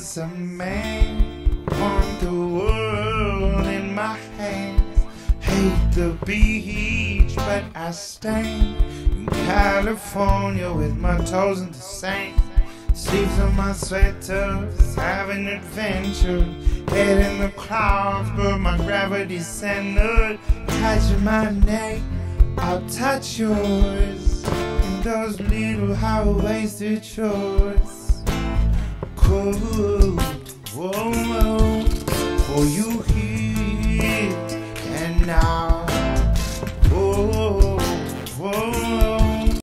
as a man. Want the world in my hands. Hate the beach, but I stay in California with my toes in the sand. Sleeves on my sweaters, having adventure. Head in the clouds, but my gravity's centered. Touch my neck, I'll touch yours. In those little high-waisted shorts. Cool, whoa, whoa. For you